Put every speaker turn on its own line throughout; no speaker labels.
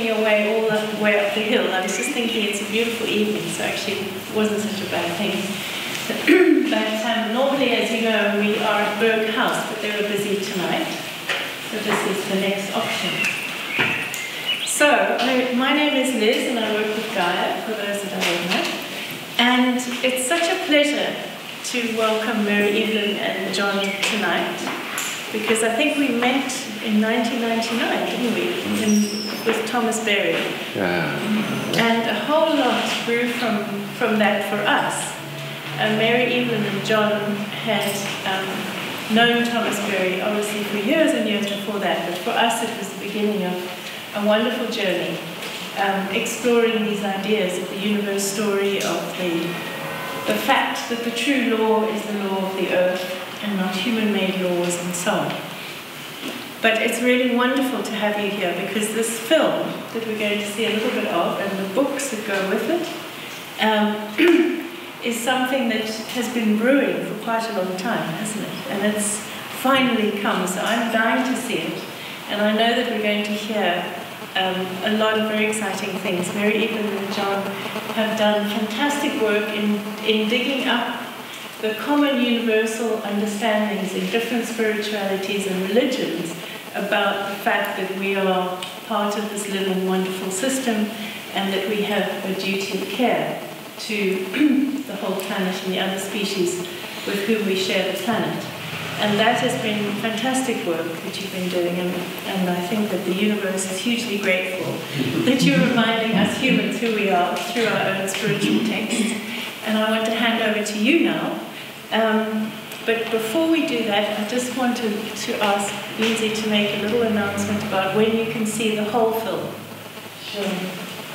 your way all the way up the hill. I was just thinking it's a beautiful evening, so actually it wasn't such a bad thing. but um, normally, as you know, we are at Berg House, but they were busy tonight. So this is the next option. So, I, my name is Liz and I work with Gaia, for those that don't know. And it's such a pleasure to welcome Mary Evelyn and John tonight because I think we met in 1999, didn't we, in, with Thomas Berry.
Yeah.
And a whole lot grew from, from that for us. Uh, Mary Evelyn and John had um, known Thomas Berry obviously for years and years before that, but for us it was the beginning of a wonderful journey um, exploring these ideas of the universe story, of the, the fact that the true law is the law of the earth and not human made laws and so on. But it's really wonderful to have you here because this film that we're going to see a little bit of and the books that go with it um, is something that has been brewing for quite a long time, hasn't it? And it's finally come, so I'm dying to see it. And I know that we're going to hear um, a lot of very exciting things. Mary Evelyn and John have done fantastic work in, in digging up the common universal understandings in different spiritualities and religions about the fact that we are part of this living, wonderful system and that we have a duty of care to the whole planet and the other species with whom we share the planet. And that has been fantastic work that you've been doing, and, and I think that the universe is hugely grateful that you're reminding us humans who we are through our own spiritual texts. And I want to hand over to you now um, but before we do that, I just wanted to ask Lindsay to make a little announcement about when you can see the whole film.
Sure.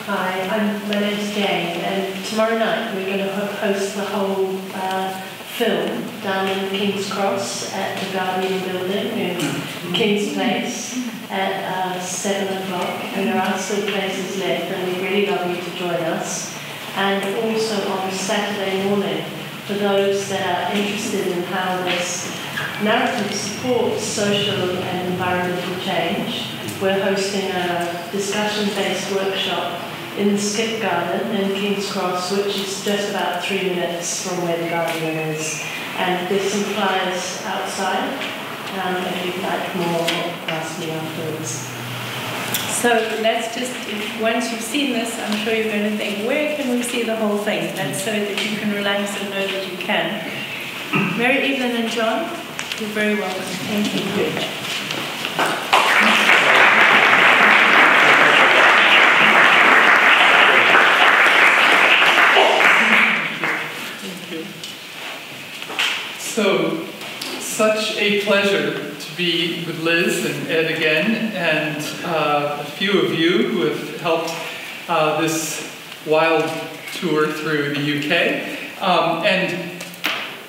Hi, I'm, my name's Jane, and tomorrow night we're going to host the whole uh, film down in King's Cross at the Guardian Building in King's Place at uh, 7 o'clock, and there are still places left, and we'd really love you to join us. And also on Saturday morning, for those that are interested in how this narrative supports social and environmental change. We're hosting a discussion-based workshop in the Skip Garden in King's Cross, which is just about three minutes from where the garden is. And there's some flyers outside. Um, if you'd like more, ask me afterwards.
So let's just, if, once you've seen this, I'm sure you're going to think, where can we see the whole thing? That's so that you can relax and know that you can. Mary Evelyn and John, you're very welcome. Thank you. Good.
So, such a pleasure be with Liz and Ed again, and uh, a few of you who have helped uh, this wild tour through the UK. Um, and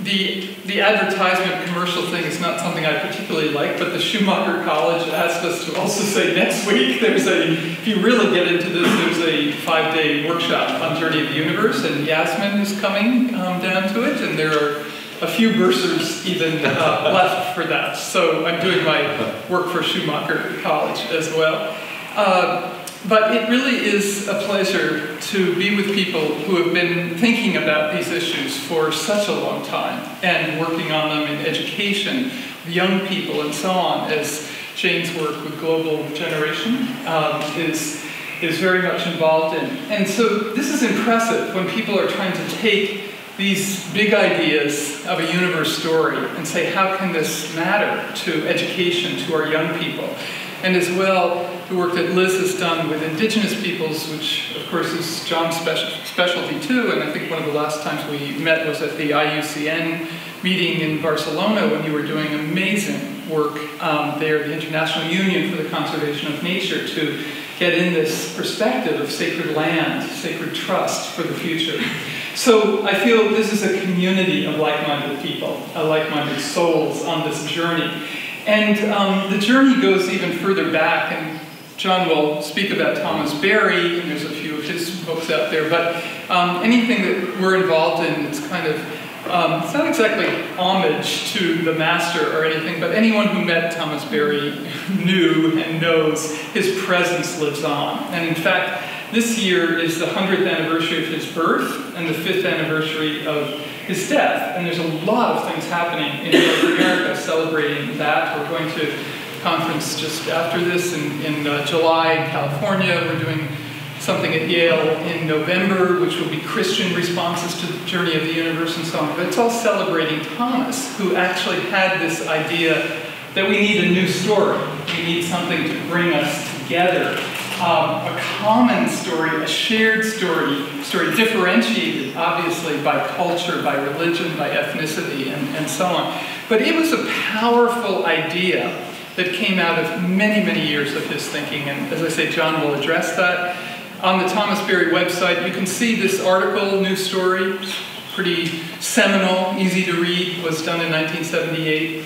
the, the advertisement commercial thing is not something I particularly like, but the Schumacher College asked us to also say next week there's a, if you really get into this, there's a five day workshop on Journey of the Universe, and Yasmin is coming um, down to it, and there are a few bursars even uh, left for that. So I'm doing my work for Schumacher College as well. Uh, but it really is a pleasure to be with people who have been thinking about these issues for such a long time and working on them in education, young people, and so on, as Jane's work with Global Generation um, is, is very much involved in. And so this is impressive when people are trying to take these big ideas of a universe story and say, how can this matter to education, to our young people? And as well, the work that Liz has done with indigenous peoples, which of course is John's special, specialty too, and I think one of the last times we met was at the IUCN meeting in Barcelona when you were doing amazing work um, there, the International Union for the Conservation of Nature, to get in this perspective of sacred land, sacred trust for the future. So I feel this is a community of like-minded people, like-minded souls on this journey. And um, the journey goes even further back, and John will speak about Thomas Berry, and there's a few of his books out there, but um, anything that we're involved in it's kind of Um, it's not exactly homage to the master or anything, but anyone who met Thomas Berry knew and knows his presence lives on. And in fact, this year is the 100th anniversary of his birth and the 5th anniversary of his death. And there's a lot of things happening in North America celebrating that. We're going to a conference just after this in, in uh, July in California. We're doing something at Yale in November, which will be Christian responses to the journey of the universe and so on. But it's all celebrating Thomas, who actually had this idea that we need a new story. We need something to bring us together. Um, a common story, a shared story, story differentiated obviously by culture, by religion, by ethnicity, and, and so on. But it was a powerful idea that came out of many, many years of his thinking. And as I say, John will address that. On the Thomas Berry website, you can see this article, New Story, pretty seminal, easy to read, was done in 1978.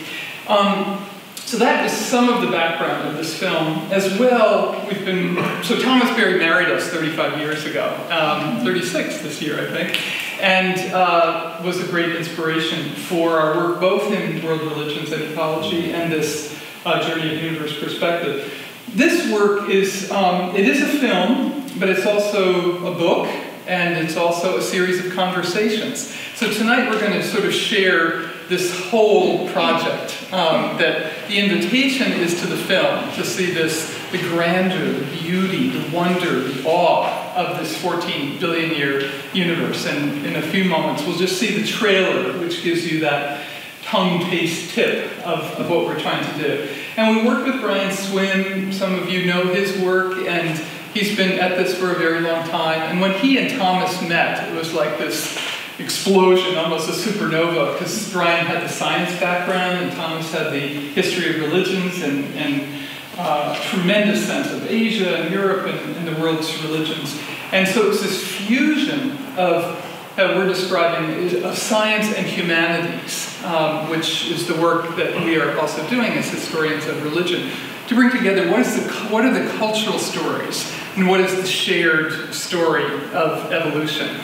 Um, so that is some of the background of this film. As well, we've been, so Thomas Berry married us 35 years ago, um, 36 this year, I think, and uh, was a great inspiration for our work both in world religions and ecology and this uh, Journey of Universe perspective. This work is, um, it is a film, but it's also a book and it's also a series of conversations. So tonight we're going to sort of share this whole project. Um, that the invitation is to the film to see this the grandeur, the beauty, the wonder, the awe of this 14 billion year universe. And in a few moments, we'll just see the trailer, which gives you that tongue taste tip of, of what we're trying to do. And we worked with Brian Swimme. Some of you know his work, and He's been at this for a very long time. And when he and Thomas met, it was like this explosion, almost a supernova, because Brian had the science background and Thomas had the history of religions and, and uh, tremendous sense of Asia and Europe and, and, the world's religions. And so it's this fusion of that we're describing of science and humanities, um, which is the work that we are also doing as historians of religion, to bring together what, is the, what are the cultural stories and what is the shared story of evolution.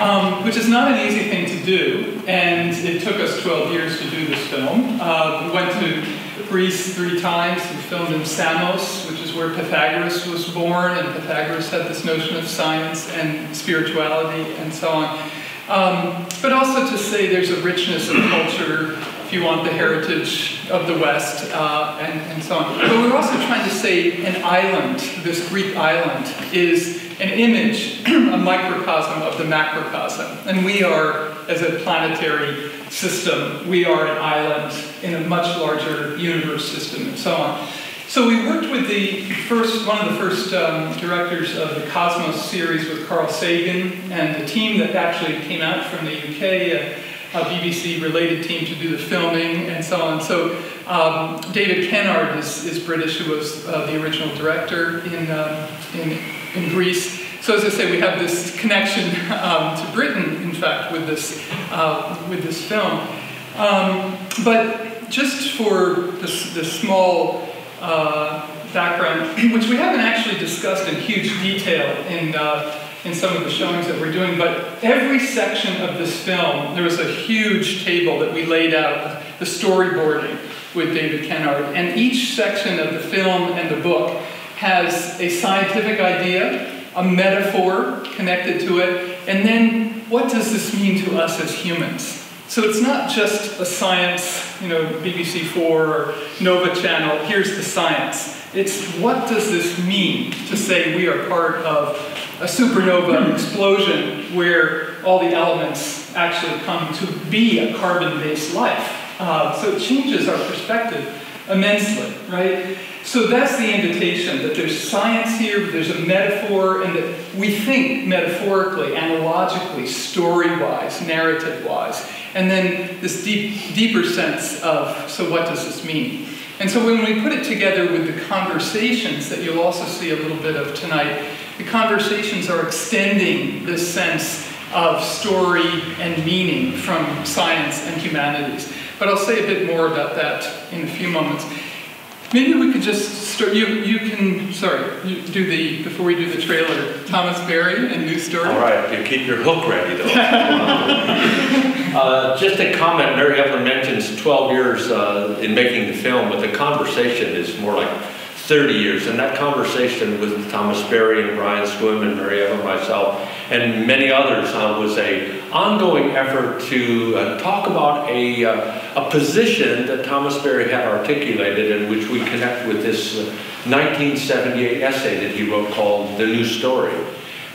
Um, which is not an easy thing to do, and it took us 12 years to do this film. Uh, we went to Greece three times. We filmed in Samos, which is where Pythagoras was born, and Pythagoras had this notion of science and spirituality and so on. Um, but also to say there's a richness of culture if you want the heritage of the West, uh, and, and so on. But we're also trying to say an island, this Greek island, is an image, a microcosm of the macrocosm. And we are, as a planetary system, we are an island in a much larger universe system, and so on. So we worked with the first, one of the first um, directors of the Cosmos series with Carl Sagan, and the team that actually came out from the UK. Uh, a BBC related team to do the filming and so on. So um, David Kennard is, is British, who was uh, the original director in, uh, in, in Greece. So as I say, we have this connection um, to Britain, in fact, with this, uh, with this film. Um, but just for this, this small uh, background, which we haven't actually discussed in huge detail in uh, in some of the showings that we're doing, but every section of this film, there was a huge table that we laid out, the storyboarding with David Kennard, and each section of the film and the book has a scientific idea, a metaphor connected to it, and then what does this mean to us as humans? So it's not just a science, you know, BBC4 or Nova Channel, here's the science. It's what does this mean to say we are part of a supernova explosion where all the elements actually come to be a carbon-based life. Uh, so it changes our perspective immensely, right? So that's the invitation that there's science here, but there's a metaphor, and that we think metaphorically, analogically, story-wise, narrative-wise, and then this deep, deeper sense of so what does this mean? And so when we put it together with the conversations that you'll also see a little bit of tonight, the conversations are extending this sense of story and meaning from science and humanities. But I'll say a bit more about that in a few moments. Maybe we could just start. You you can sorry. You do the before we do the trailer. Thomas Berry and new story.
All right, you keep your hook ready though. uh, just a comment. Mary Evelyn mentions 12 years uh, in making the film, but the conversation is more like 30 years. And that conversation with Thomas Berry and Brian Swimme and Mary Evelyn, myself, and many others uh, was a ongoing effort to uh, talk about a, uh, a position that Thomas Berry had articulated and which we connect with this 1978 uh, essay that he wrote called The New Story.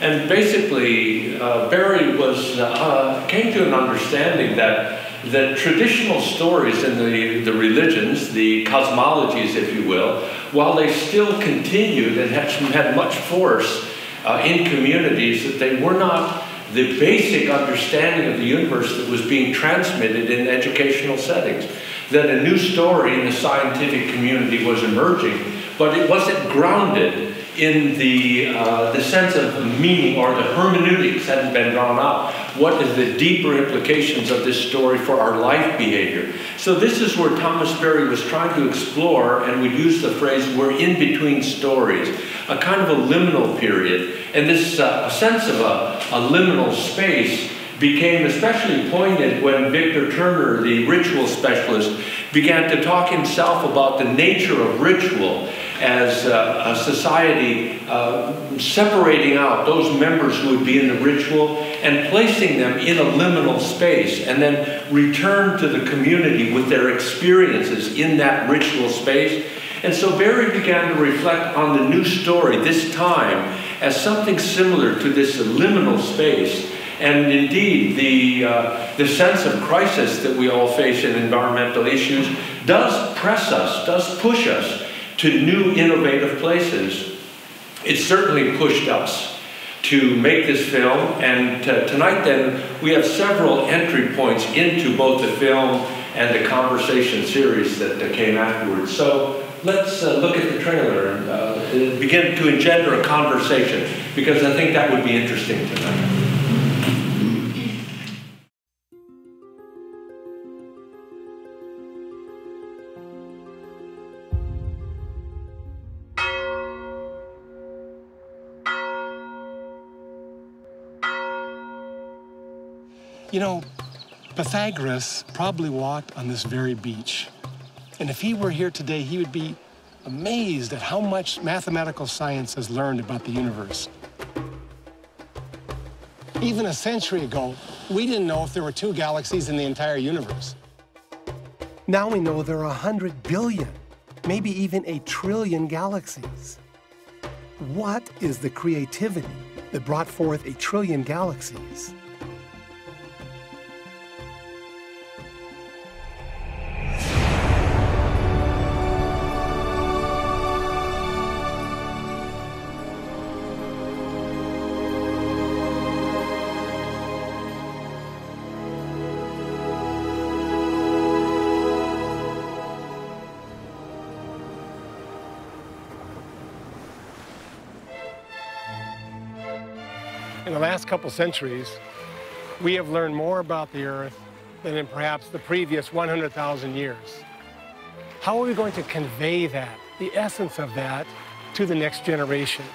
And basically, uh, Berry was, uh, came to an understanding that that traditional stories in the, the religions, the cosmologies, if you will, while they still continued and had, had much force uh, in communities, that they were not the basic understanding of the universe that was being transmitted in educational settings. That a new story in the scientific community was emerging, but it wasn't grounded in the, uh, the sense of meaning or the hermeneutics hadn't been drawn out. What is the deeper implications of this story for our life behavior? So this is where Thomas Berry was trying to explore, and we use the phrase, we're in between stories, a kind of a liminal period. And this uh, sense of a, a liminal space became especially poignant when Victor Turner, the ritual specialist, began to talk himself about the nature of ritual as uh, a society uh, separating out those members who would be in the ritual and placing them in a liminal space and then return to the community with their experiences in that ritual space. And so Berry began to reflect on the new story this time as something similar to this liminal space. And indeed, the, uh, the sense of crisis that we all face in environmental issues does press us, does push us to new innovative places. It certainly pushed us to make this film, and tonight then we have several entry points into both the film and the conversation series that, that came afterwards. So let's uh, look at the trailer and uh, begin to engender a conversation because I think that would be interesting tonight.
You know, Pythagoras probably walked on this very beach. And if he were here today, he would be amazed at how much mathematical science has learned about the universe. Even a century ago, we didn't know if there were two galaxies in the entire universe. Now we know there are 100 billion, maybe even a trillion galaxies. What is the creativity that brought forth a trillion galaxies? In the last couple centuries, we have learned more about the Earth than in perhaps the previous 100,000 years. How are we going to convey that, the essence of that, to the next generation?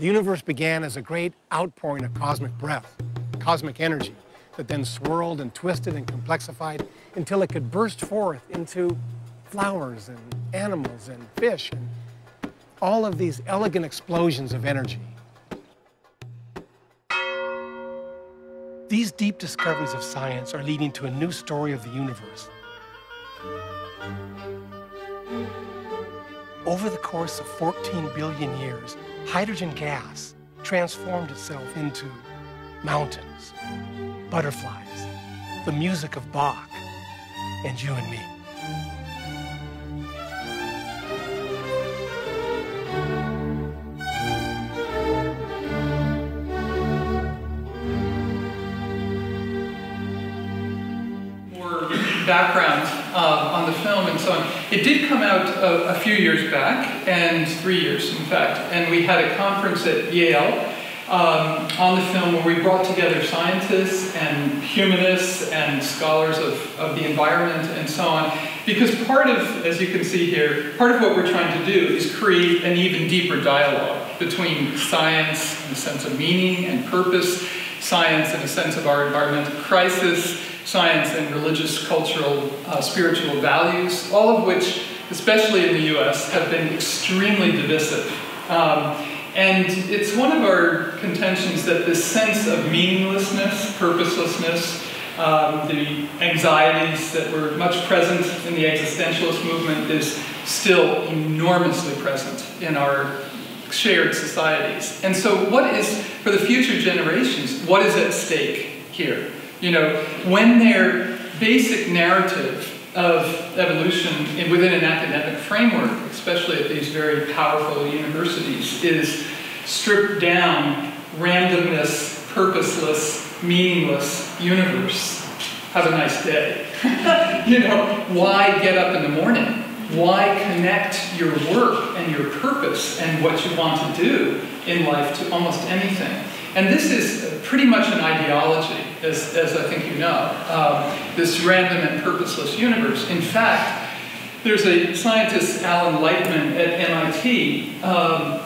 The universe began as a great outpouring of cosmic breath, cosmic energy, that then swirled and twisted and complexified until it could burst forth into flowers and animals and fish and all of these elegant explosions of energy. These deep discoveries of science are leading to a new story of the universe. Over the course of 14 billion years, hydrogen gas transformed itself into mountains, butterflies, the music of Bach, and you and me.
background the film and so on. It did come out a, a, few years back, and three years in fact, and we had a conference at Yale um, on the film where we brought together scientists and humanists and scholars of, of the environment and so on. Because part of, as you can see here, part of what we're trying to do is create an even deeper dialogue between science and a sense of meaning and purpose, science and a sense of our environmental crisis, science and religious, cultural, uh, spiritual values, all of which, especially in the US, have been extremely divisive. Um, and it's one of our contentions that this sense of meaninglessness, purposelessness, um, the anxieties that were much present in the existentialist movement is still enormously present in our shared societies. And so, what is, for the future generations, what is at stake here? You know, when their basic narrative of evolution within an academic framework, especially at these very powerful universities, is stripped down randomness, purposeless, meaningless universe. Have a nice day. you know, why get up in the morning? Why connect your work and your purpose and what you want to do in life to almost anything? And this is pretty much an ideology, as, as I think you know, um, this random and purposeless universe. In fact, there's a scientist, Alan Lightman, at MIT, um,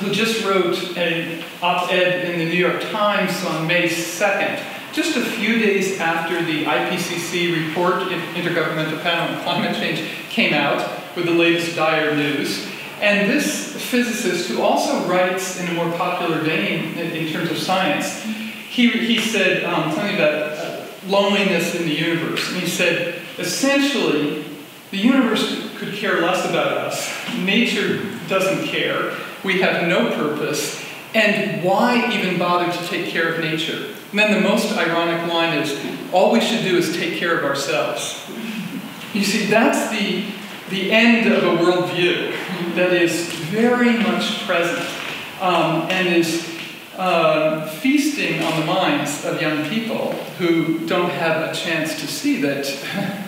who just wrote an op-ed in the New York Times on May 2nd, just a few days after the IPCC report, Intergovernmental Panel on Climate Change, came out with the latest dire news. And this physicist, who also writes in a more popular vein in, terms of science, he, he said um, something about uh, loneliness in the universe. And he said, essentially, the universe could care less about us. Nature doesn't care. We have no purpose. And why even bother to take care of nature? And then the most ironic line is all we should do is take care of ourselves. You see, that's the the end of a worldview that is very much present um, and is uh, feasting on the minds of young people who don't have a chance to see that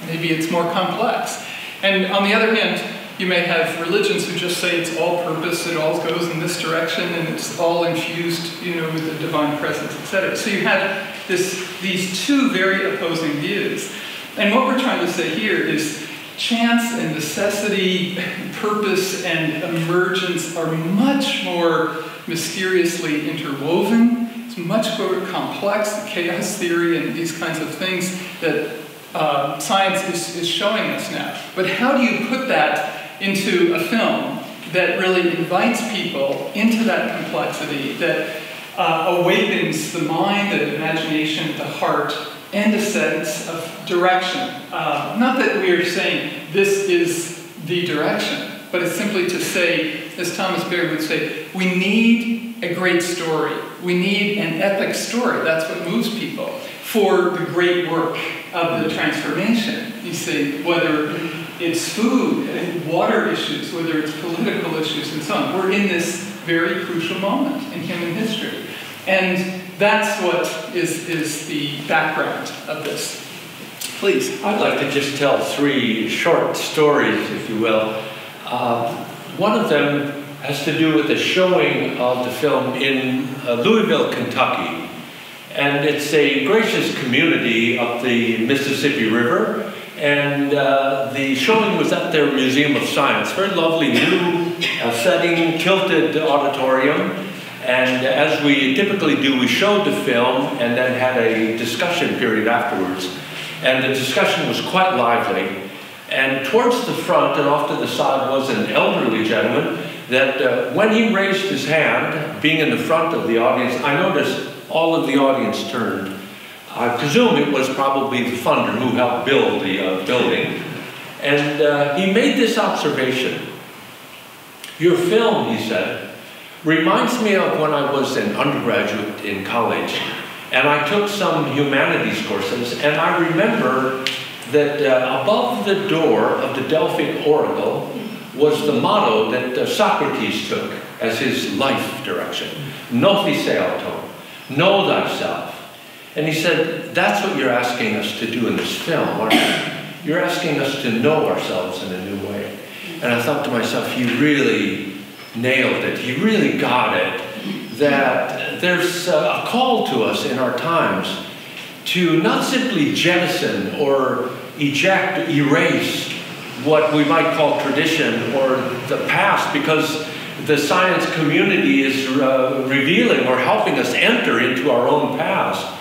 maybe it's more complex. And on the other hand, you may have religions who just say it's all purpose, it all goes in this direction, and it's all infused, you know, with the divine presence, etc. So you have this, these two very opposing views. And what we're trying to say here is chance and necessity, purpose and emergence are much more mysteriously interwoven. It's much more complex, the chaos theory and these kinds of things that uh, science is, is showing us now. But how do you put that into a film that really invites people into that complexity, that uh, awakens the mind, the imagination, the heart, and a sense of direction. Uh, not that we are saying this is the direction, but it's simply to say, as Thomas Berry would say, we need a great story. We need an epic story. That's what moves people for the great work of the transformation. You see, whether it's food and water issues, whether it's political issues, and so on. We're in this very crucial moment in human history. And that's what is, is the background of this. Please.
I'd like to just tell three short stories, if you will. Uh, one of them has to do with the showing of the film in uh, Louisville, Kentucky. And it's a gracious community up the Mississippi River. And uh, the showing was at their Museum of Science. Very lovely new uh, setting, kilted auditorium. And as we typically do, we showed the film and then had a discussion period afterwards. And the discussion was quite lively. And towards the front and off to the side was an elderly gentleman that uh, when he raised his hand, being in the front of the audience, I noticed all of the audience turned. I presume it was probably the funder who helped build the uh, building. And uh, he made this observation. Your film, he said, reminds me of when I was an undergraduate in college and I took some humanities courses and I remember that uh, above the door of the Delphic Oracle was the motto that uh, Socrates took as his life direction. Auton, know thyself. And he said, that's what you're asking us to do in this film, aren't you? You're asking us to know ourselves in a new way. And I thought to myself, You really nailed it. He really got it. That there's a call to us in our times to not simply jettison or eject, erase what we might call tradition or the past because the science community is uh, revealing or helping us enter into our own past.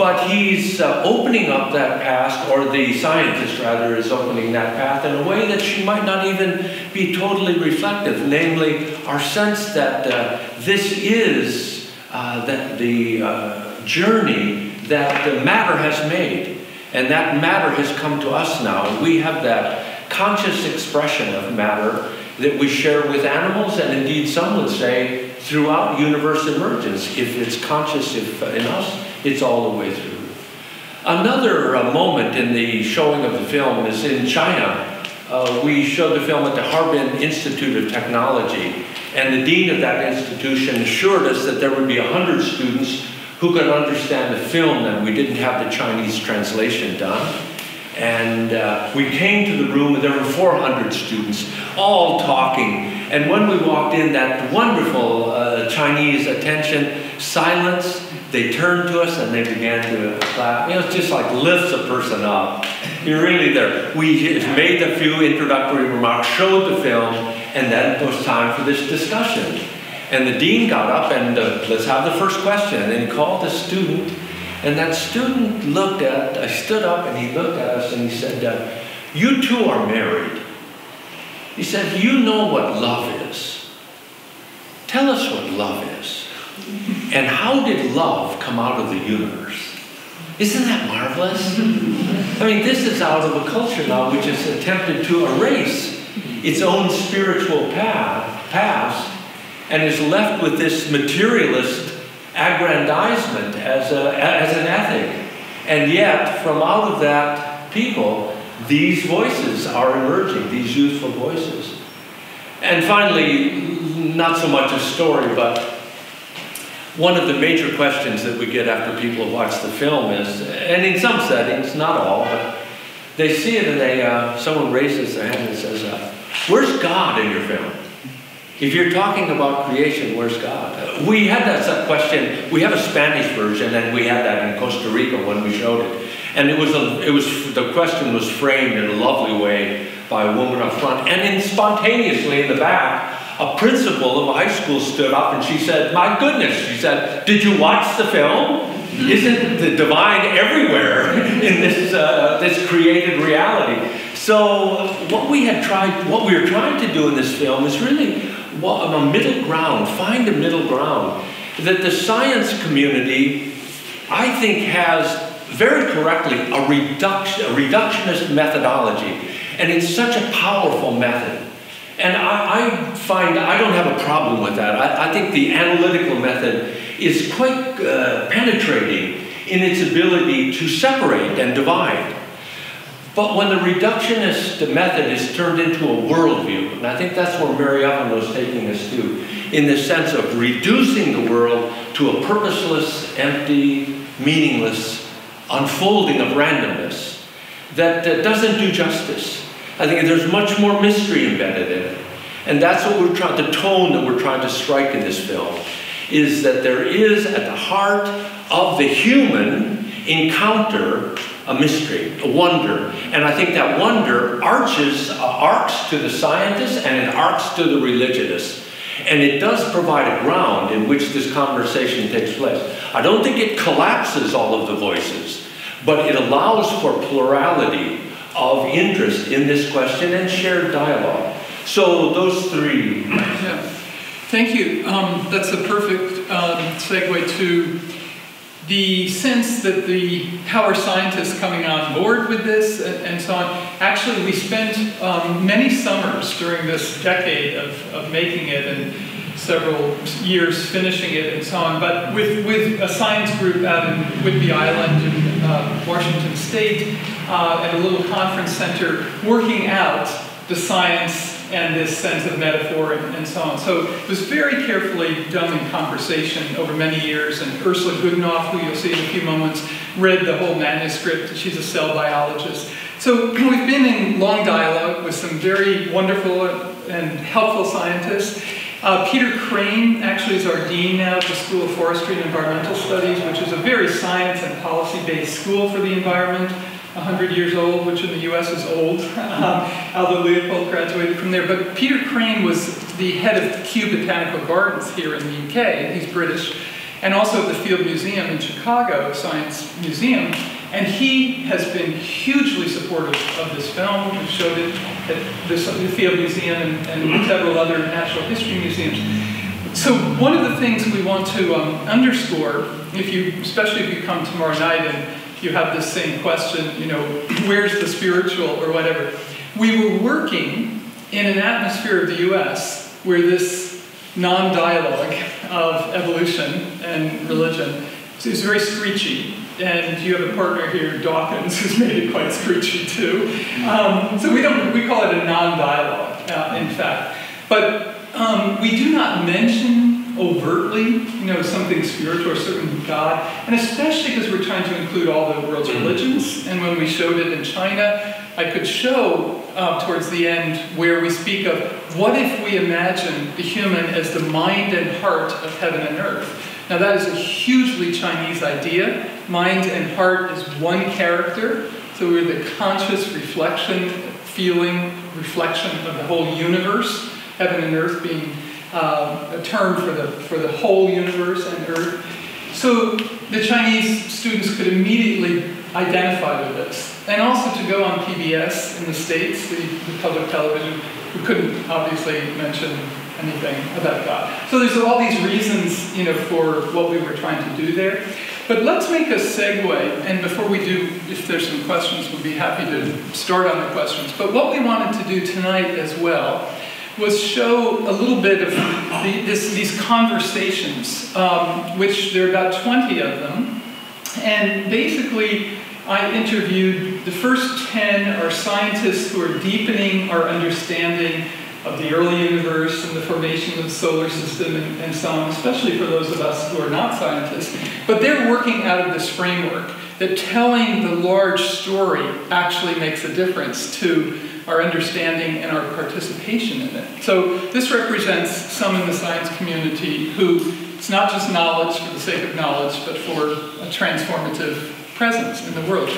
But he's uh, opening up that past, or the scientist rather is opening that path in a way that she might not even be totally reflective, namely our sense that uh, this is uh, that the uh, journey that the matter has made, and that matter has come to us now, we have that conscious expression of matter that we share with animals, and indeed some would say throughout universe emergence, if it's conscious if, in us it's all the way through. Another uh, moment in the showing of the film is in China. Uh, we showed the film at the Harbin Institute of Technology, and the dean of that institution assured us that there would be 100 students who could understand the film, and we didn't have the Chinese translation done. And uh, we came to the room, and there were 400 students, all talking. And when we walked in, that wonderful uh, Chinese attention, silence, they turned to us and they began to clap. You know, it's just like lifts a person up. You're really there. We made a few introductory remarks, showed the film, and then it was time for this discussion. And the dean got up and uh, let's have the first question. And he called the student, and that student looked at, I stood up and he looked at us and he said, uh, You two are married. He said, You know what love is. Tell us what love is. And how did love come out of the universe? Isn't that marvelous? I mean, this is out of a culture now which has attempted to erase its own spiritual path, past and is left with this materialist aggrandizement as, a, as an ethic. And yet, from out of that people, these voices are emerging, these youthful voices. And finally, not so much a story, but one of the major questions that we get after people have watched the film is, and in some settings, not all, but they see it and they, uh, someone raises their hand and says, uh, where's God in your film? If you're talking about creation, where's God? We had that question, we have a Spanish version and we had that in Costa Rica when we showed it. And it was, a, it was the question was framed in a lovely way by a woman up front. And then spontaneously in the back, a principal of a high school stood up and she said, My goodness, she said, Did you watch the film? Isn't the divine everywhere in this, uh, this created reality? So, what we had tried, what we were trying to do in this film is really a middle ground, find a middle ground. That the science community, I think, has very correctly a, reduction, a reductionist methodology. And it's such a powerful method. And I, I, find I don't have a problem with that. I, I think the analytical method is quite uh, penetrating in its ability to separate and divide. But when the reductionist method is turned into a worldview, and I think that's where Evelyn was taking us to, in the sense of reducing the world to a purposeless, empty, meaningless unfolding of randomness that uh, doesn't do justice I think there's much more mystery embedded in it. And that's what we're trying, the tone that we're trying to strike in this film, is that there is at the heart of the human encounter a mystery, a wonder. And I think that wonder arches, uh, arcs to the scientist and it arcs to the religionist. And it does provide a ground in which this conversation takes place. I don't think it collapses all of the voices, but it allows for plurality of interest in this question and shared dialogue. So those three.
Yeah. Thank you. Um, that's a perfect um, segue to the sense that the how are scientists coming on board with this and, and so on. Actually, we spent um, many summers during this decade of, of making it and several years finishing it and so on, but with, with a science group out in Whidbey Island in uh, Washington State uh, at a little conference center working out the science and this sense of metaphor and, and, so on. So it was very carefully done in conversation over many years, and Ursula Goodenough, who you'll see in a few moments, read the whole manuscript. She's a cell biologist. So we've been in long dialogue with some very wonderful and helpful scientists. Uh, Peter Crane actually is our dean now at the School of Forestry and Environmental Studies, which is a very science and policy-based school for the environment. 100 years old, which in the US is old. Um, Aldo Leopold graduated from there. But Peter Crane was the head of Kew Botanical Gardens here in the UK. He's British. And also at the Field Museum in Chicago, Science Museum. And he has been hugely supportive of this film. We showed it at the Field Museum and, and several other natural history museums. So one of the things we want to um, underscore, if you, especially if you come tomorrow night and you have this same question, you know, where's the spiritual or whatever. We were working in an atmosphere of the US where this non dialogue of evolution and religion is very screechy. And you have a partner here, Dawkins, who's made it quite screechy too. Um, so we don't we call it a non-dialogue, uh, in fact. But um, we do not mention overtly, you know, something spiritual or certain God, and especially because we're trying to include all the world's mm-hmm. religions. And when we showed it in China, I could show uh, towards the end where we speak of what if we imagine the human as the mind and heart of heaven and earth. Now that is a hugely Chinese idea. Mind and heart is one character, so we're the conscious reflection, feeling, reflection of the whole universe, heaven and earth being um, a term for the, for the whole universe and Earth. So the Chinese students could immediately identify with this. And also to go on PBS in the States, the, the public television, we couldn't obviously mention anything about God. So there's all these reasons, you know, for what we were trying to do there. But let's make a segue, and before we do, if there's some questions, we'll be happy to start on the questions. But what we wanted to do tonight as well was show a little bit of the, this, these conversations, um, which there are about 20 of them. And basically, I interviewed the first 10 are scientists who are deepening our understanding of the early universe and the formation of the solar system and, and so on, especially for those of us who are not scientists. But they're working out of this framework that telling the large story actually makes a difference to our understanding and our participation in it. So this represents some in the science community who it's not just knowledge for the sake of knowledge, but for a transformative presence in the world.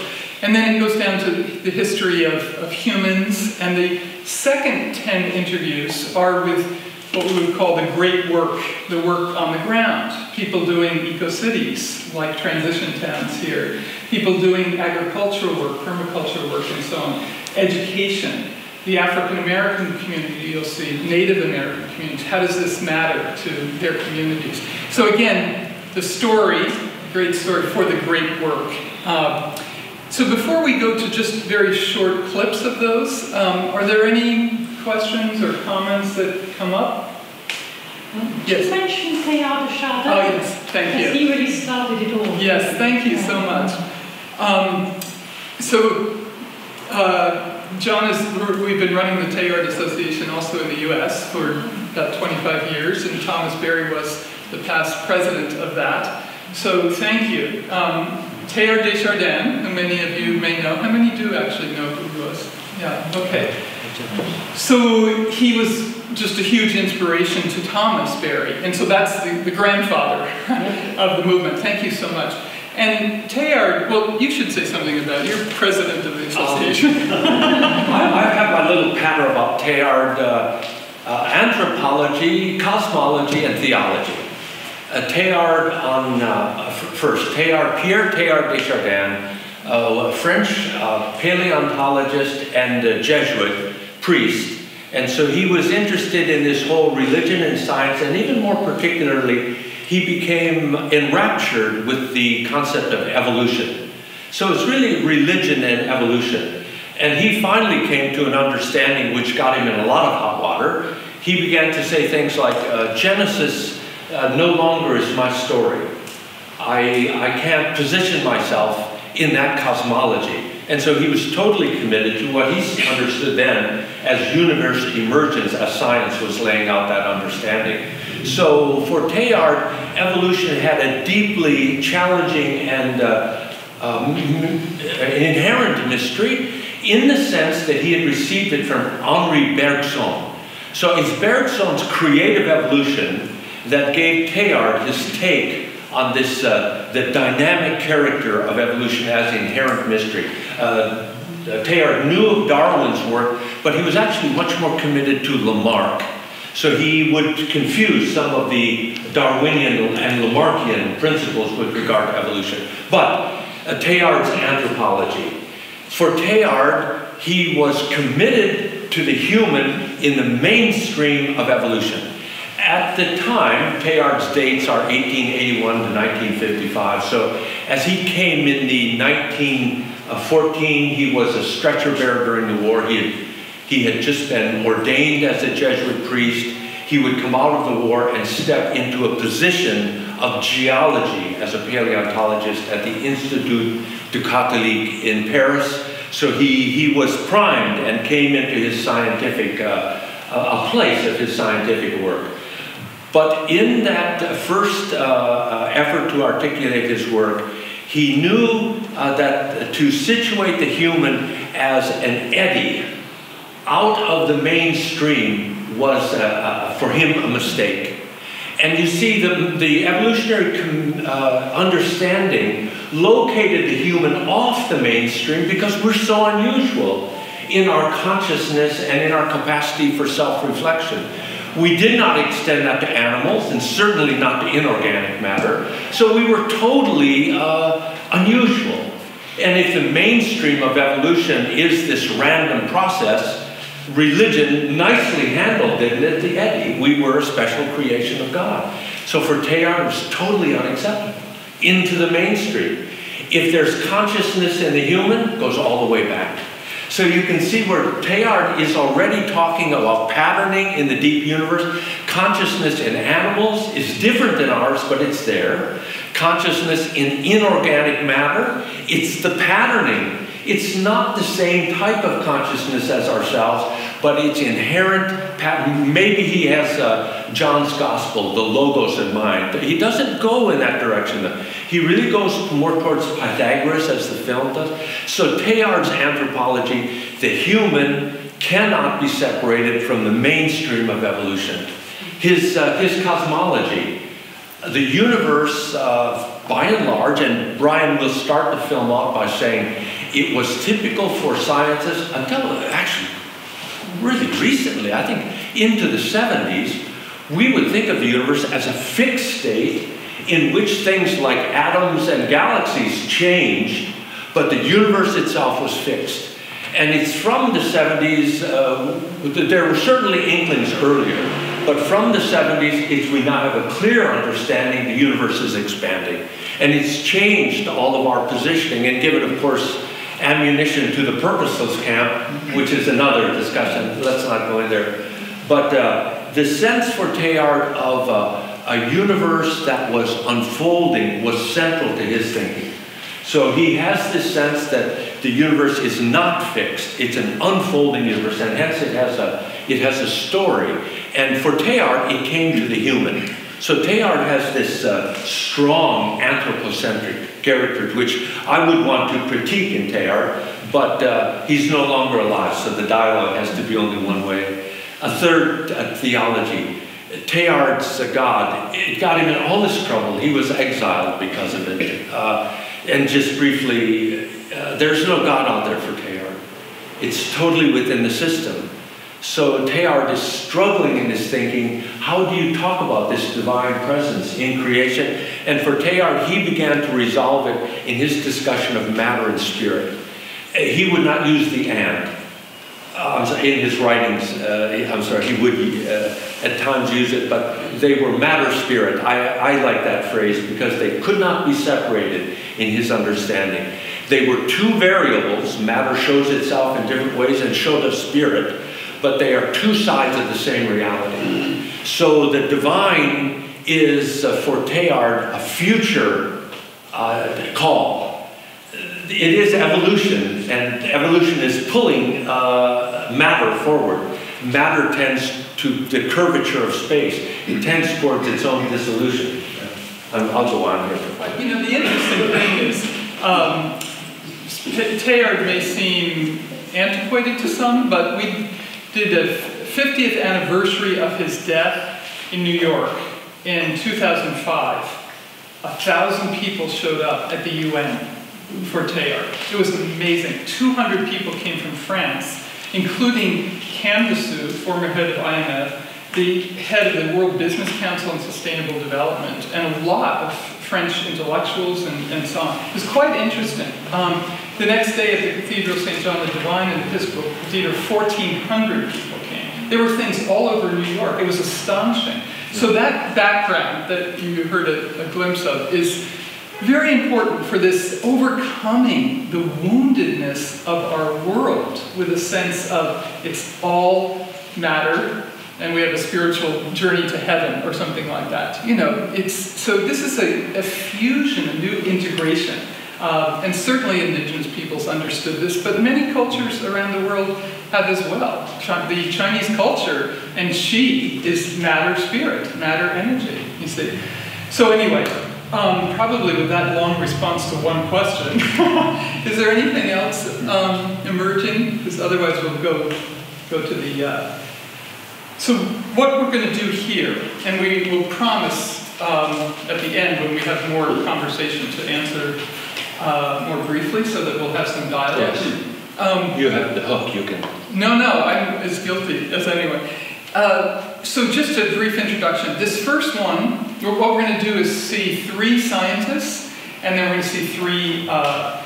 And then it goes down to the history of, of humans, and the second 10 interviews are with what we would call the great work, the work on the ground. People doing eco-cities, like transition towns here. People doing agricultural work, permaculture work, and so on education, the African American community, you'll see, Native American communities. How does this matter to their communities? So, again, the story, great story for the great work. Um, so, before we go to just very short clips of those, um, are there any questions or comments that come up?
Yes. You mentioned Teilhard de Chardin.
Oh, yes, thank you.
He really started it all.
Yes, thank you so much. Um, so, uh, John is, we've been running the Teilhard Association also in the US for about 25 years, and Thomas Berry was the past president of that. So thank you. Um, Teilhard de Chardin, who many of you may know. How many do actually know who he was? Yeah, okay. So he was just a huge inspiration to Thomas Berry, and so that's the, the grandfather of the movement. Thank you so much. And Teilhard, well, you should say something about it. You're president of the association. Um,
I, I, have my little patter about Teilhard uh, uh, anthropology, cosmology, and theology. Uh, Teilhard on, uh, first, Teilhard, Pierre Teilhard de Chardin, a French uh, paleontologist and Jesuit priest. And so he was interested in this whole religion and science, and even more particularly, he became enraptured with the concept of evolution. So it's really religion and evolution. And he finally came to an understanding which got him in a lot of hot water. He began to say things like, uh, Genesis uh, no longer is my story. I, I can't position myself in that cosmology. And so he was totally committed to what he understood then as universe emergence, as science was laying out that understanding. So for Teilhard, evolution had a deeply challenging and uh, um, inherent mystery in the sense that he had received it from Henri Bergson. So it's Bergson's creative evolution that gave Teilhard his take on this, uh, the dynamic character of evolution as inherent mystery. Uh, Teilhard knew of Darwin's work, but he was actually much more committed to Lamarck. So he would confuse some of the Darwinian and Lamarckian principles with regard to evolution. But uh, Teilhard's anthropology. For Teilhard, he was committed to the human in the mainstream of evolution. At the time, Teilhard's dates are 1881 to 1955. So as he came in the 1914, he was a stretcher bearer during the war. He had, he had just been ordained as a Jesuit priest. He would come out of the war and step into a position of geology as a paleontologist at the Institut du Catholique in Paris. So he, he was primed and came into his scientific, uh, a place of his scientific work. But in that first uh, uh, effort to articulate his work, he knew uh, that to situate the human as an eddy out of the mainstream was, uh, uh, for him, a mistake. And you see, the, the evolutionary uh, understanding located the human off the mainstream because we're so unusual in our consciousness and in our capacity for self reflection. We did not extend that to animals and certainly not to inorganic matter. So we were totally uh, unusual. And if the mainstream of evolution is this random process, religion nicely handled, it, the eddy? We were a special creation of God. So for Teilhard, it was totally unacceptable into the mainstream. If there's consciousness in the human, goes all the way back. So you can see where Teilhard is already talking about patterning in the deep universe. Consciousness in animals is different than ours, but it's there. Consciousness in inorganic matter, it's the patterning. It's not the same type of consciousness as ourselves, but it's inherent pattern. Maybe he has uh, John's gospel, the logos in mind. He doesn't go in that direction. He really goes more towards Pythagoras as the film does. So Teilhard's anthropology, the human cannot be separated from the mainstream of evolution. His, uh, his cosmology, the universe, uh, by and large, and Brian will start the film off by saying it was typical for scientists until actually really recently, I think into the 70s, we would think of the universe as a fixed state in which things like atoms and galaxies change, but the universe itself was fixed. And it's from the 70s, uh, there were certainly inklings earlier, but from the 70s, it's, we now have a clear understanding the universe is expanding. And it's changed all of our positioning and given, of course, ammunition to the purposeless camp, which is another discussion. Let's not go in there. But uh, the sense for Teilhard of uh, a universe that was unfolding was central to his thinking. So he has this sense that the universe is not fixed. It's an unfolding universe, and hence it has a, it has a story. And for Teilhard, it came to the human. So Teilhard has this uh, strong anthropocentric character, which I would want to critique in Teilhard, but uh, he's no longer alive, so the dialogue has to be only one way. A third, uh, theology. Teilhard's a God. It got him in all this trouble. He was exiled because of it. Uh, and just briefly, uh, there's no God out there for Teilhard. It's totally within the system. So Teilhard is struggling in his thinking. How do you talk about this divine presence in creation? And for Teilhard, he began to resolve it in his discussion of matter and spirit. He would not use the and. In his writings, uh, I'm sorry, he would uh, at times use it, but they were matter spirit. I, I like that phrase because they could not be separated in his understanding. They were two variables. Matter shows itself in different ways, and so does spirit, but they are two sides of the same reality. So the divine is uh, for Teilhard a future uh, call it is evolution, and evolution is pulling uh, matter forward. Matter tends to the curvature of space. It tends towards its own dissolution. I'll go on here.
You know, the interesting thing is Um, Teilhard may seem antiquated to some, but we did the 50th anniversary of his death in New York in 2005. A thousand people showed up at the UN for Teilhard. It was amazing. 200 people came from France, including Camdessus, former head of IMF, the head of the World Business Council on Sustainable Development, and a lot of French intellectuals and, and so on. It was quite interesting. Um, the next day at the Cathedral St. John the Divine and Episcopal Cathedral, 1,400 people came. There were things all over New York. It was astonishing. So that background that you heard a, a glimpse of is very important for this overcoming the woundedness of our world with a sense of it's all matter and we have a spiritual journey to heaven or something like that. You know, it's so this is a, a fusion, a new integration. Uh, and certainly indigenous peoples understood this, but many cultures around the world have as well. The Chinese culture and Qi is matter spirit, matter energy, you see. So anyway, um, probably with that long response to one question, is there anything else um, emerging? Because otherwise we'll go, go to the... Uh, so what we're going to do here, and we will promise um, at the end when we have more conversation to answer uh, more briefly so that we'll have some dialogue.
Yes. Um, you have the hook, you can.
No, no, I'm as guilty as anyone. Uh, so just a brief introduction. This first one, what we're going to do is see three scientists, and then we're going to see three uh,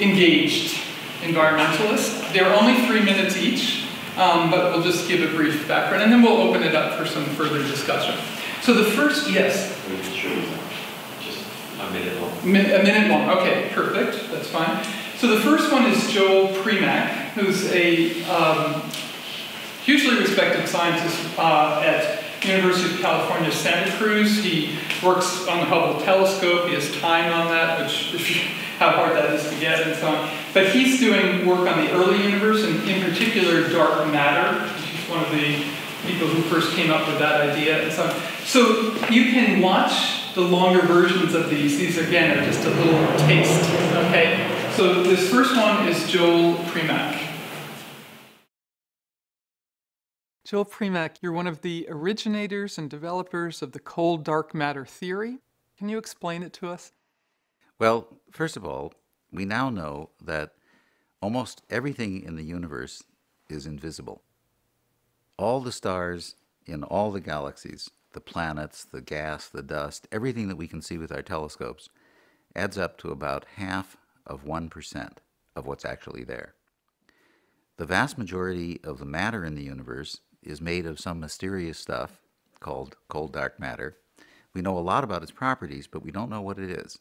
engaged environmentalists. They're only three minutes each, um, but we'll just give a brief background, and then we'll open it up for some further discussion. So the first, yes?
Just a minute long.
a minute long. Okay, perfect. That's fine. So the first one is Joel Primack, who's a um, hugely respected scientist uh, at University of California, Santa Cruz. He works on the Hubble telescope. He has time on that, which is how hard that is to get and so on. But he's doing work on the early universe, and in particular dark matter. He's one of the people who first came up with that idea and so on. So you can watch the longer versions of these. These, again, are just a little taste, okay? So this first one is Joel Primack. Joel Primack, you're one of the originators and developers of the cold dark matter theory. Can you explain it to us?
Well, first of all, we now know that almost everything in the universe is invisible. All the stars in all the galaxies the planets, the gas, the dust, everything that we can see with our telescopes adds up to about half of 1% of what's actually there. The vast majority of the matter in the universe is made of some mysterious stuff called cold dark matter. We know a lot about its properties, but we don't know what it is.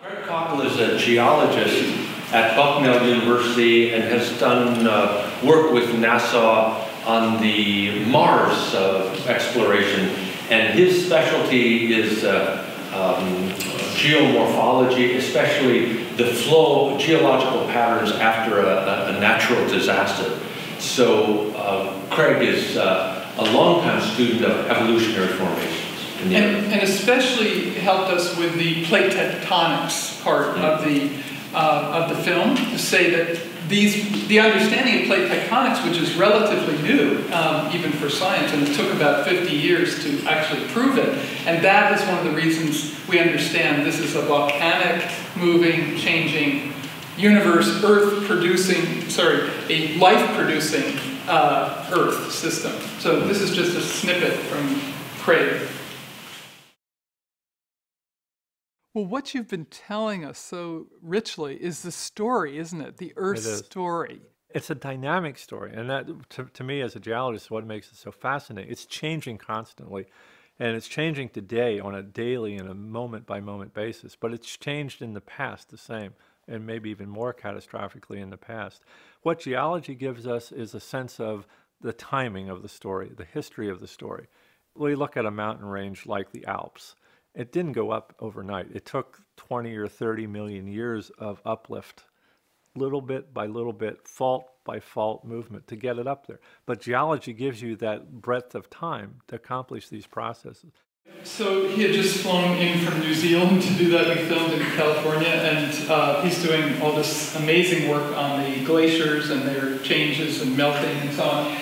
Craig Kochel is a geologist at Bucknell University and has done uh, work with NASA on the Mars uh, exploration, and his specialty is uh, um, geomorphology, especially the flow, geological patterns after a, a natural disaster. So uh, Craig is uh, a long-time student of evolutionary formations.
And, and, especially helped us with the plate tectonics part -hmm. of the uh, of the film to say that these, the understanding of plate tectonics, which is relatively new, um, even for science, and it took about 50 years to actually prove it. And that is one of the reasons we understand this is a volcanic, moving, changing universe, Earth producing, sorry, a life producing uh, Earth system. So this is just a snippet from Craig. Well, what you've been telling us so richly is the story, isn't it? The Earth it story.
It's a dynamic story, and that, to, to me as a geologist, what makes it so fascinating. It's changing constantly, and it's changing today on a daily and a moment by moment basis. But it's changed in the past the same, and maybe even more catastrophically in the past. What geology gives us is a sense of the timing of the story, the history of the story. We look at a mountain range like the Alps it didn't go up overnight. It took 20 or 30 million years of uplift, little bit by little bit, fault by fault movement to get it up there. But geology gives you that breadth of time to accomplish these processes.
So he had just flown in from New Zealand to do that. We filmed in California, and uh, he's doing all this amazing work on the glaciers and their changes and melting and so on.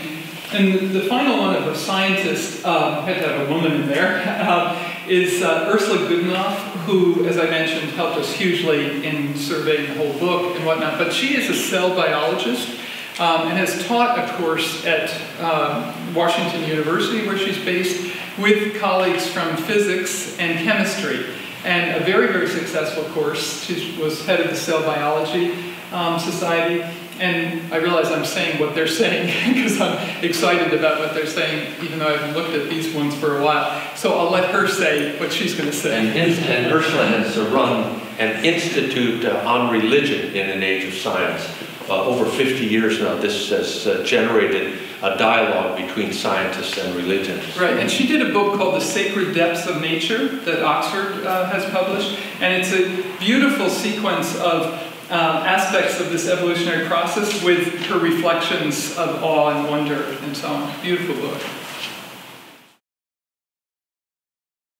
And the final one of a scientist, um, had to have a woman in there, uh, is uh, Ursula Goodenough, who, as I mentioned, helped us hugely in surveying the whole book and whatnot. But she is a cell biologist um, and has taught a course at um, Washington University, where she's based, with colleagues from physics and chemistry. And a very, very successful course. She was head of the Cell Biology um, Society. And I realize I'm saying what they're saying because I'm excited about what they're saying, even though I haven't looked at these ones for a while. So I'll let her say what she's going to say.
And, and Ursula has run an institute uh, on religion in an age of science. Uh, over 50 years now, this has uh, generated a dialogue between scientists and religion.
Right, and she did a book called The Sacred Depths of Nature that Oxford uh, has published, and it's a beautiful sequence of um, aspects of this evolutionary process with her reflections of awe and wonder and so on. Beautiful book.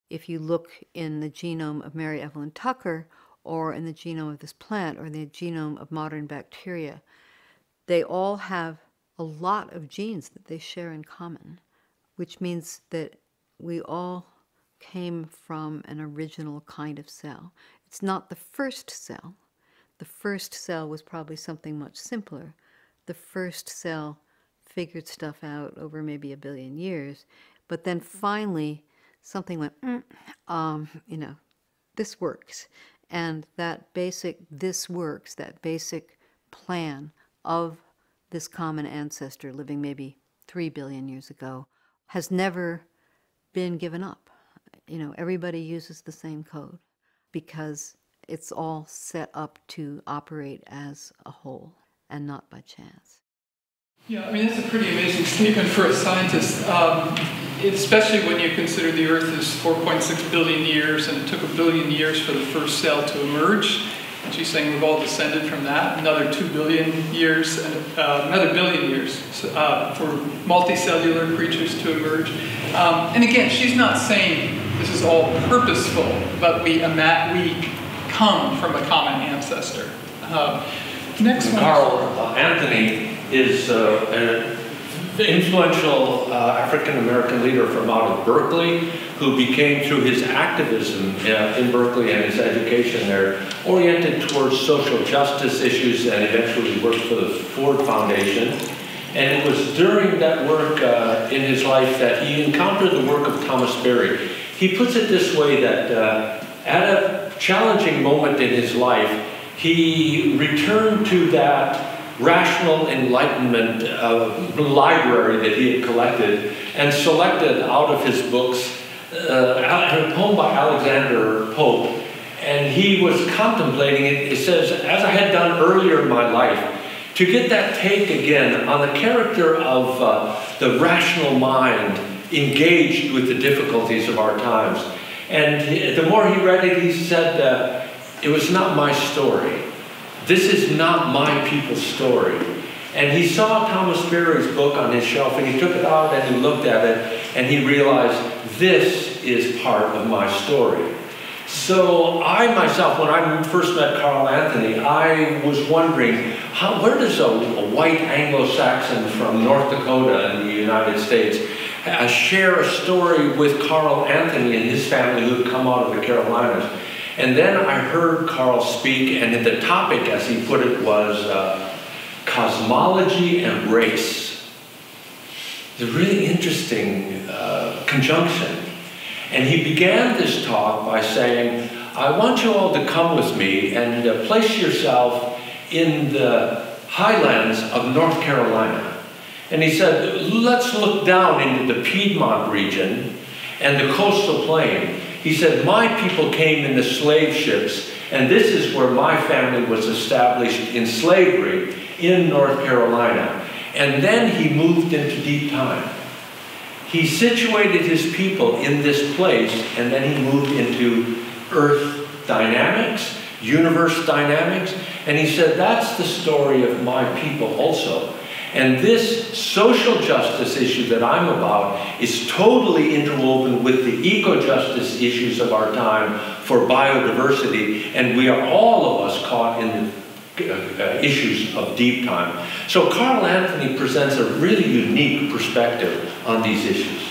If you look in the genome of Mary Evelyn Tucker, or in the genome of this plant, or in the genome of modern bacteria, they all have a lot of genes that they share in common, which means that we all came from an original kind of cell. It's not the first cell. The first cell was probably something much simpler. The first cell figured stuff out over maybe a billion years, but then finally something went, mm, um, you know, this works. And that basic, this works, that basic plan of this common ancestor living maybe three billion years ago has never been given up. You know, everybody uses the same code because it's all set up to operate as a whole and not by chance.
Yeah, I mean, that's a pretty amazing statement for a scientist, um, especially when you consider the Earth is 4.6 billion years and it took a billion years for the first cell to emerge. And she's saying we've all descended from that, another 2 billion years, and uh, another billion years uh, for multicellular creatures to emerge. Um, and again, she's not saying this is all purposeful, but we, we come from a common ancestor. Uh, next one.
Carl uh, Anthony is uh, an influential uh, African American leader from out of Berkeley who became, through his activism uh, in Berkeley and his education there, oriented towards social justice issues and eventually worked for the Ford Foundation. And it was during that work uh, in his life that he encountered the work of Thomas Berry. He puts it this way that uh, at a challenging moment in his life, he returned to that rational enlightenment uh, library that he had collected and selected out of his books uh, a poem by Alexander Pope. And he was contemplating it. It says, as I had done earlier in my life, to get that take again on the character of uh, the rational mind engaged with the difficulties of our times. And the more he read it, he said, uh, it was not my story. This is not my people's story. And he saw Thomas Berry's book on his shelf and he took it out and he looked at it and he realized this is part of my story. So I myself, when I first met Carl Anthony, I was wondering, how, where does a, a white Anglo-Saxon from North Dakota in the United States uh, share a story with Carl Anthony and his family who had come out of the Carolinas? And then I heard Carl speak, and the topic, as he put it, was uh, cosmology and race. It's a really interesting uh, conjunction. And he began this talk by saying, I want you all to come with me and uh, place yourself in the highlands of North Carolina. And he said, let's look down into the Piedmont region and the coastal plain. He said, My people came in the slave ships, and this is where my family was established in slavery in North Carolina. And then he moved into deep time. He situated his people in this place, and then he moved into earth dynamics, universe dynamics, and he said, That's the story of my people also. And this social justice issue that I'm about is totally interwoven with the eco-justice issues of our time for biodiversity, and we are all of us caught in the uh, issues of deep time. So Carl Anthony presents a really unique perspective on these issues.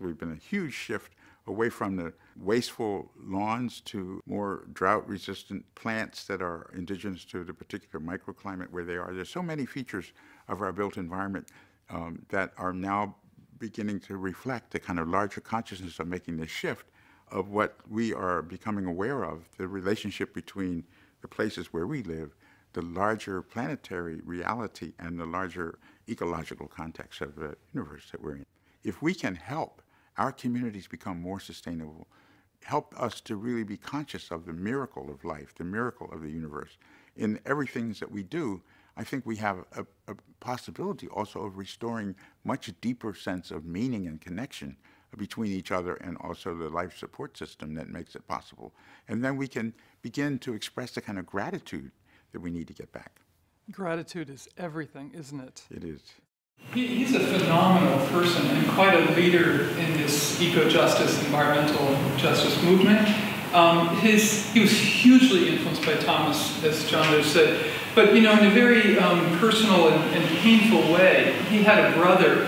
We've been a huge shift away from the wasteful lawns to more drought resistant plants that are indigenous to the particular microclimate where they are. There's so many features of our built environment um, that are now beginning to reflect the kind of larger consciousness of making this shift of what we are becoming aware of the relationship between the places where we live, the larger planetary reality, and the larger ecological context of the universe that we're in. If we can help our communities become more sustainable, help us to really be conscious of the miracle of life, the miracle of the universe. In everything that we do, I think we have a, a, possibility also of restoring much deeper sense of meaning and connection between each other and also the life support system that makes it possible. And then we can begin to express the kind of gratitude that we need to get back.
Gratitude is everything, isn't it?
It is.
He, he's a phenomenal person and quite a leader in this eco-justice, environmental justice movement. Um, his, he was hugely influenced by Thomas, as John just said, but you know, in a very um, personal and, and, painful way. He had a brother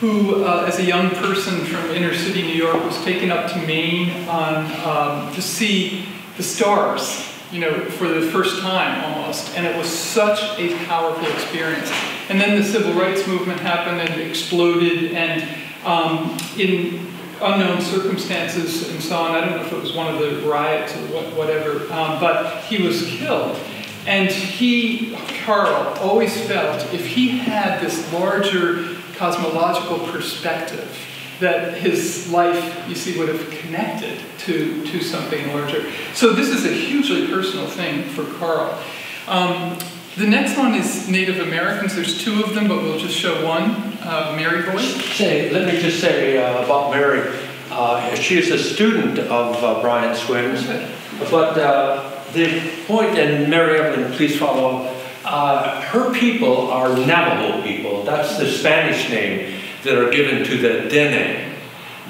who, uh, as a young person from inner city New York, was taken up to Maine on, um, to see the stars, you know, for the first time almost, and it was such a powerful experience. And then the civil rights movement happened and exploded, and um, in unknown circumstances and so on, I don't know if it was one of the riots or what, whatever, um, but he was killed. And he, Carl, always felt if he had this larger cosmological perspective, that his life, you see, would have connected to, to something larger. So this is a hugely personal thing for Carl. Um, the next one is Native Americans. There's two of them, but we'll just show one. Uh, Mary Boyd.
Say, let me just say uh, about Mary. Uh, she is a student of uh, Brian Swimme, but uh, the point, and Mary Evelyn, please follow. Uh, her people are Navajo people. That's the Spanish name that are given to the Dene.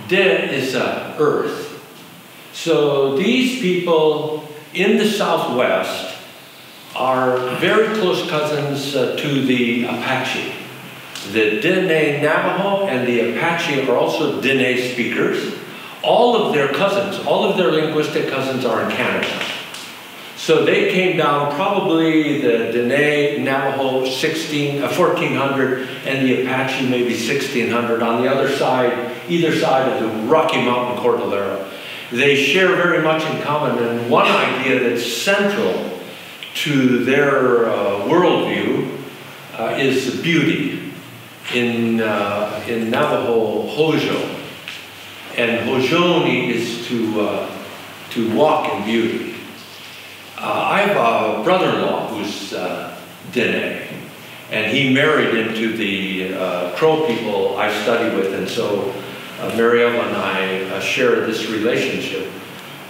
De is earth. So these people in the Southwest are very close cousins uh, to the Apache. The Dene Navajo and the Apache are also Dene speakers. All of their cousins, all of their linguistic cousins are in Canada. So they came down probably the Dene Navajo 16, uh, 1400 and the Apache maybe 1600 on the other side, either side of the Rocky Mountain Cordillera. They share very much in common and one idea that's central to their uh, worldview uh, is beauty. In, uh, in Navajo, Hojo. And Hojoni is to, uh, to walk in beauty. Uh, I have a brother-in-law who's uh, Dene, and he married into the Crow people I study with, and so uh, Mary Evelyn and I share this relationship.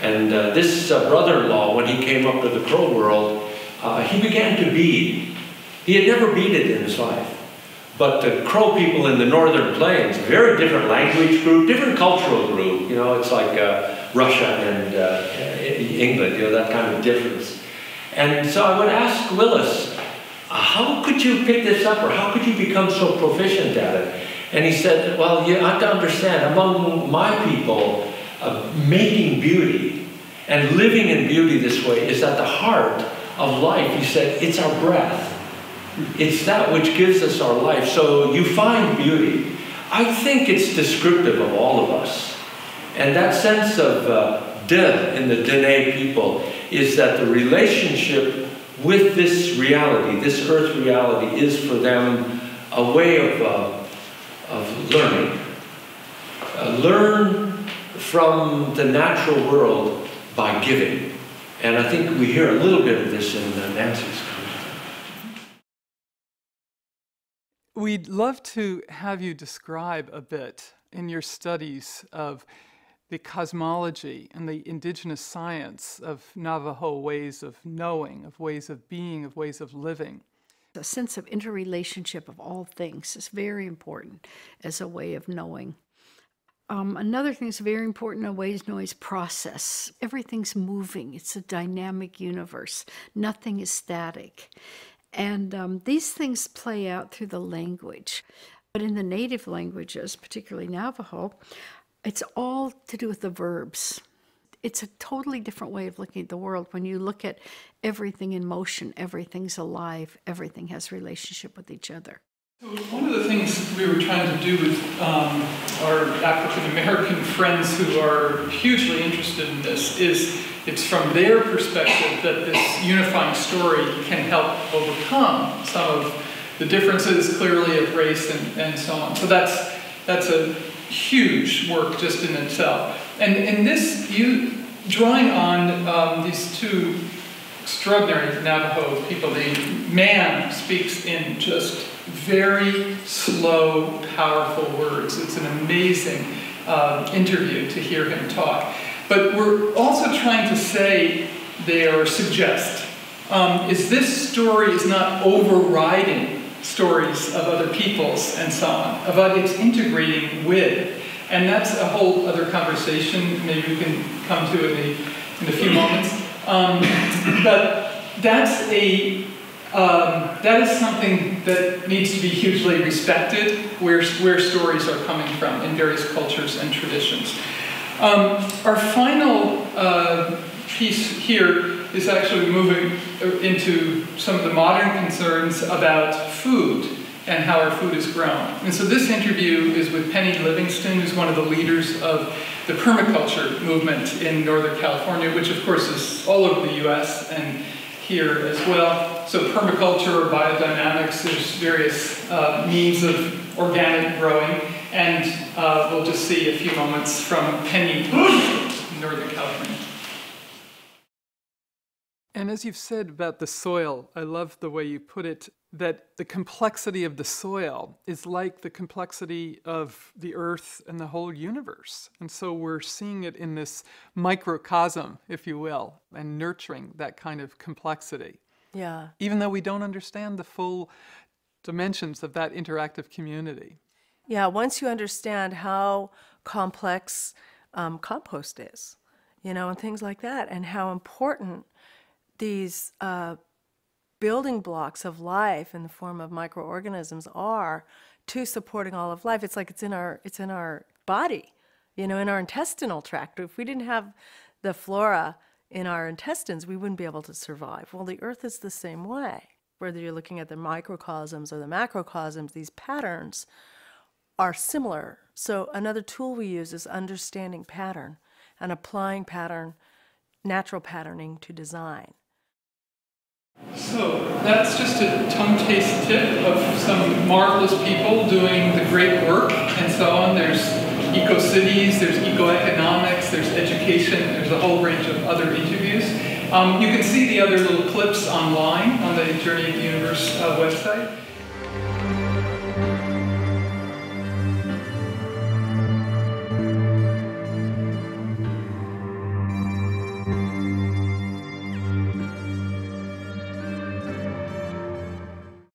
And this brother-in-law, when he came up to the Crow world, uh, he began to bead. He had never beaded in his life. But the Crow people in the northern plains, very different language group, different cultural group. You know, it's like uh, Russia and uh, England, you know, that kind of difference. And so I would ask Willis, how could you pick this up or how could you become so proficient at it? And he said, well, you have to understand, among my people, uh, making beauty and living in beauty this way is at the heart of life. He said, it's our breath. It's that which gives us our life. So you find beauty. I think it's descriptive of all of us. And that sense of uh, in the Dene people is that the relationship with this reality, this earth reality, is for them a way of, uh, of learning. Uh, learn from the natural world by giving. And I think we hear a little bit of this in uh, Nancy's comment.
We'd love to have you describe a bit in your studies of the cosmology and the indigenous science of Navajo ways of knowing, of ways of being, of ways of living.
A sense of interrelationship of all things is very important as a way of knowing. Um, another thing that's very important in a waves noise process. Everything's moving. It's a dynamic universe. Nothing is static. And um, these things play out through the language. But in the native languages, particularly Navajo, it's all to do with the verbs. It's a totally different way of looking at the world. When you look at everything in motion, everything's alive, everything has relationship with each other.
One of the things we were trying to do with um, our African American friends who are hugely interested in this is it's from their perspective that this unifying story can help overcome some of the differences clearly of race and, and so on. So that's that's a huge work just in itself. And in this, you drawing on um, these two extraordinary Navajo people, the man speaks in just very slow, powerful words. It's an amazing uh, interview to hear him talk. But we're also trying to say there suggest um, is this story is not overriding stories of other peoples and so on, but it's integrating with. And that's a whole other conversation. Maybe we can come to it in a, in a few moments. Um, but that's a um, that is something that needs to be hugely respected, where, where stories are coming from in various cultures and traditions. Um, our final uh, piece here is actually moving into some of the modern concerns about food and how our food is grown. And so this interview is with Penny Livingston, who's one of the leaders of the permaculture movement in Northern California, which of course is all over the US and here as well. So permaculture or biodynamics, there's various uh, means of organic growing. And uh, we'll just see a few moments from Penny, Northern California. And as you've said about the soil, I love the way you put it that the complexity of the soil is like the complexity of the earth and the whole universe. And so we're seeing it in this microcosm, if you will, and nurturing that kind of complexity.
Yeah.
Even though we don't understand the full dimensions of that interactive community.
Yeah, once you understand how complex um, compost is, you know, and things like that, and how important these uh, building blocks of life in the form of microorganisms are to supporting all of life. It's like it's in our it's in our body, you know, in our intestinal tract. If we didn't have the flora in our intestines, we wouldn't be able to survive. Well, the earth is the same way. Whether you're looking at the microcosms or the macrocosms, these patterns are similar. So another tool we use is understanding pattern and applying pattern, natural patterning to design.
So that's just a tongue taste tip of some marvelous people doing the great work and so on. There's eco-cities, there's eco-economics, there's education, there's a whole range of other interviews. Um, you can see the other little clips online on the Journey of the Universe uh, website.